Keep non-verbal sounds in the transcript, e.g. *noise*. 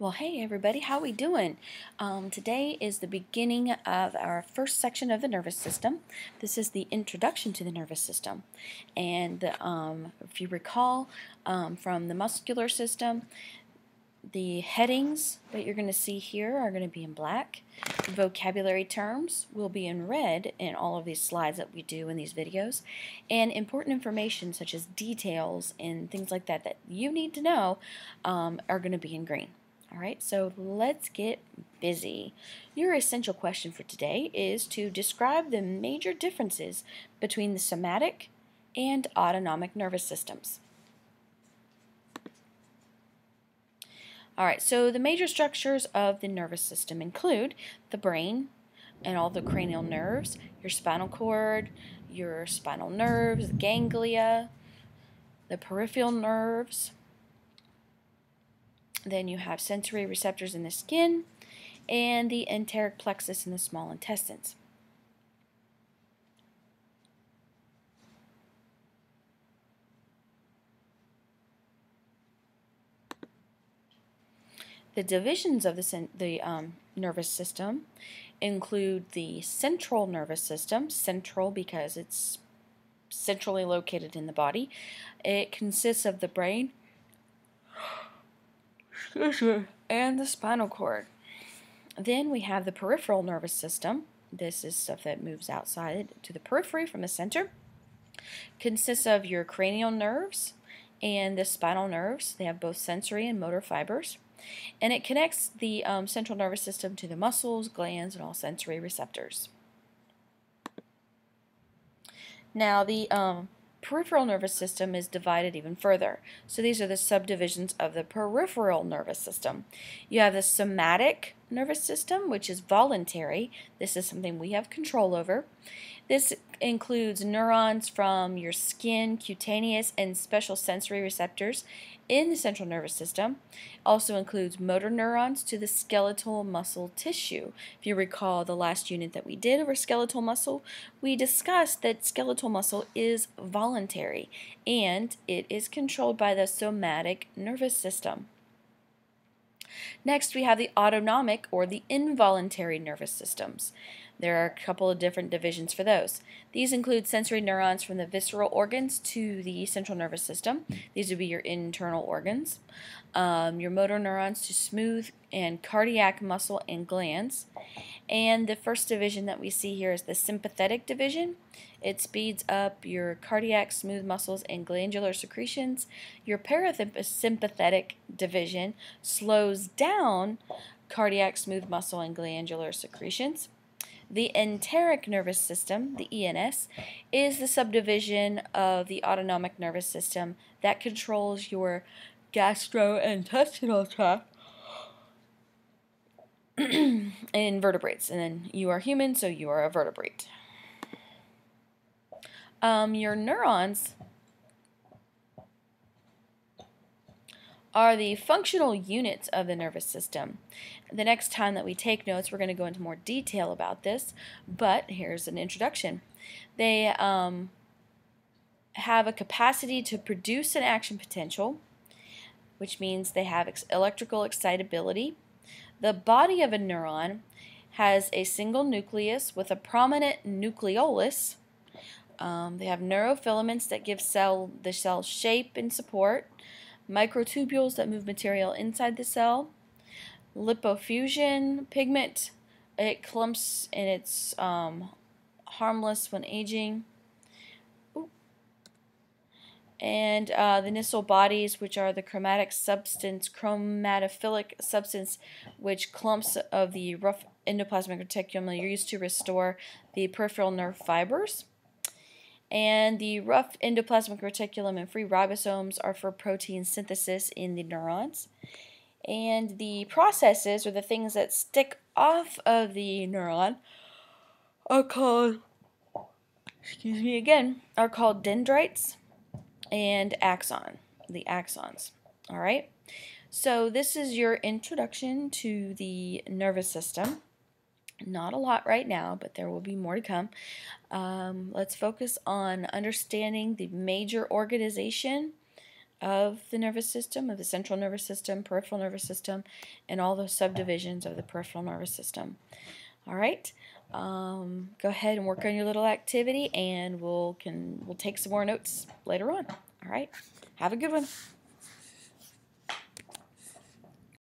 Well, hey everybody, how we doing? Um, today is the beginning of our first section of the nervous system. This is the introduction to the nervous system. And um, if you recall um, from the muscular system, the headings that you're going to see here are going to be in black. Vocabulary terms will be in red in all of these slides that we do in these videos. And important information such as details and things like that that you need to know um, are going to be in green. All right, so let's get busy. Your essential question for today is to describe the major differences between the somatic and autonomic nervous systems. All right, so the major structures of the nervous system include the brain and all the cranial nerves, your spinal cord, your spinal nerves, ganglia, the peripheral nerves, then you have sensory receptors in the skin and the enteric plexus in the small intestines. The divisions of the, the um, nervous system include the central nervous system, central because it's centrally located in the body. It consists of the brain, *laughs* and the spinal cord. Then we have the peripheral nervous system. This is stuff that moves outside to the periphery from the center. Consists of your cranial nerves and the spinal nerves. They have both sensory and motor fibers. And it connects the um, central nervous system to the muscles, glands, and all sensory receptors. Now, the um, peripheral nervous system is divided even further. So these are the subdivisions of the peripheral nervous system. You have the somatic nervous system, which is voluntary. This is something we have control over. This includes neurons from your skin, cutaneous, and special sensory receptors in the central nervous system. Also includes motor neurons to the skeletal muscle tissue. If you recall the last unit that we did over skeletal muscle, we discussed that skeletal muscle is voluntary and it is controlled by the somatic nervous system. Next, we have the autonomic or the involuntary nervous systems. There are a couple of different divisions for those. These include sensory neurons from the visceral organs to the central nervous system. These would be your internal organs. Um, your motor neurons to smooth and cardiac muscle and glands. And the first division that we see here is the sympathetic division. It speeds up your cardiac smooth muscles and glandular secretions. Your parasympathetic division slows down cardiac smooth muscle and glandular secretions. The enteric nervous system, the ENS, is the subdivision of the autonomic nervous system that controls your gastrointestinal tract *clears throat* in vertebrates. And then you are human, so you are a vertebrate. Um, your neurons are the functional units of the nervous system. The next time that we take notes, we're going to go into more detail about this, but here's an introduction. They um, have a capacity to produce an action potential, which means they have electrical excitability. The body of a neuron has a single nucleus with a prominent nucleolus. Um, they have neurofilaments that give cell the cell shape and support microtubules that move material inside the cell, lipofuscin pigment, it clumps and it's um, harmless when aging. And uh, the Nissl bodies, which are the chromatic substance, chromatophilic substance, which clumps of the rough endoplasmic reticulum are used to restore the peripheral nerve fibers. And the rough endoplasmic reticulum and free ribosomes are for protein synthesis in the neurons. And the processes, or the things that stick off of the neuron, are called, excuse me again, are called dendrites and axon, the axons. All right? So this is your introduction to the nervous system. Not a lot right now, but there will be more to come. Um, let's focus on understanding the major organization of the nervous system, of the central nervous system, peripheral nervous system, and all the subdivisions of the peripheral nervous system. All right, um, go ahead and work on your little activity, and we'll can we'll take some more notes later on. All right, have a good one.